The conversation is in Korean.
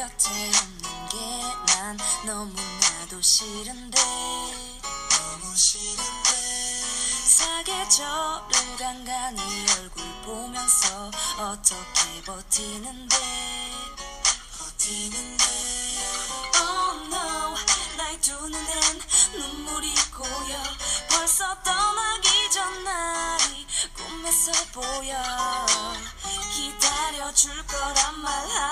곁에 없는 게 난 너무나도 싫은데. 너무 싫은데. 사계절을 간간히 얼굴 보면서 어떻게 버티는데. 버티는데. Oh no 나의 두 눈엔 눈물이 고여. 벌써 떠나기 전 날이 꿈에서 보여. 기다려줄 거란 말하